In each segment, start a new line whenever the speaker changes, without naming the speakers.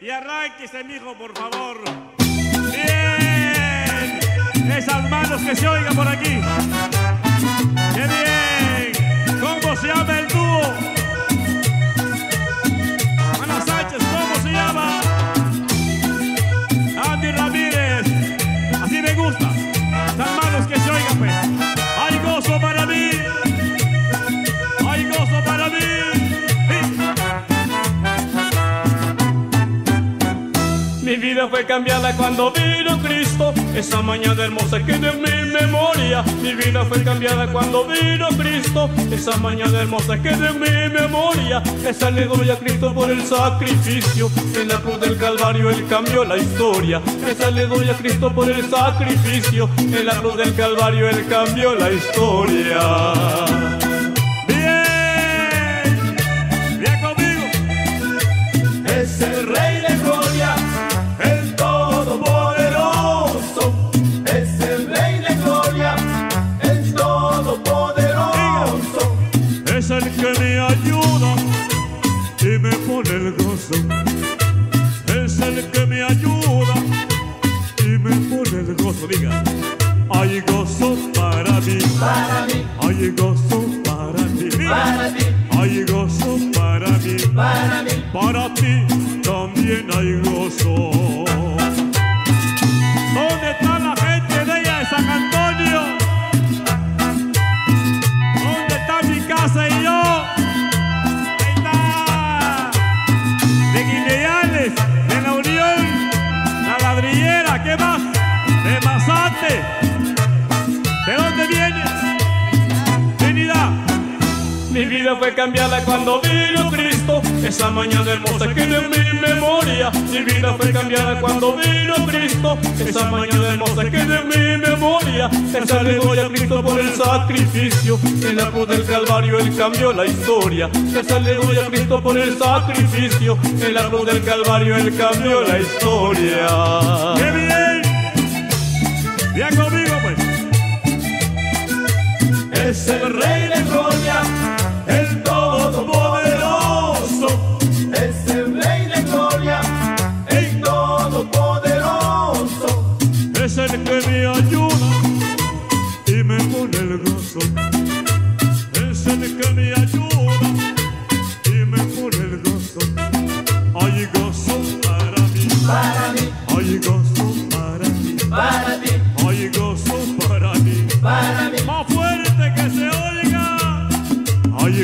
y arránquese, mijo, por favor. Bien. Esas manos que se oigan por aquí. ¡Qué bien! ¿Cómo se llama
vida fue cambiada cuando vino Cristo, esa mañana hermosa que en mi memoria. Mi vida fue cambiada cuando vino Cristo, esa mañana hermosa que en mi memoria. Esa aleluya a Cristo por el sacrificio, en la cruz del Calvario Él cambió la historia. Esa aleluya a Cristo por el sacrificio, en la cruz del Calvario Él cambió la historia.
Para ti. Hay gozo para mí.
para mí.
Para ti también hay gozo. ¿Dónde está la gente de ella de San Antonio? ¿Dónde está mi casa y yo? Ahí está. De Guineales, de la Unión, la ladrillera, ¿qué más? De Mazate.
Mi vida fue cambiada cuando vino Cristo, esa mañana hermosa que en mi memoria. Mi vida fue cambiada cuando vino Cristo, esa mañana hermosa que en mi memoria. Esa aleluya a Cristo por el sacrificio, en la cruz del Calvario Él cambió la historia. Esa aleluya a Cristo por el sacrificio, en la cruz del Calvario Él cambió la historia.
¡Qué bien! Bien conmigo, pues.
Es el Rey de Gloria,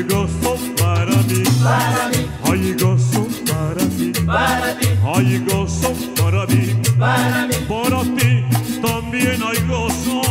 gozo para mí.
para mí,
Hay gozo para mí.
para ti,
Hay gozo para mí.
para mí.
Para ti también hay gozo.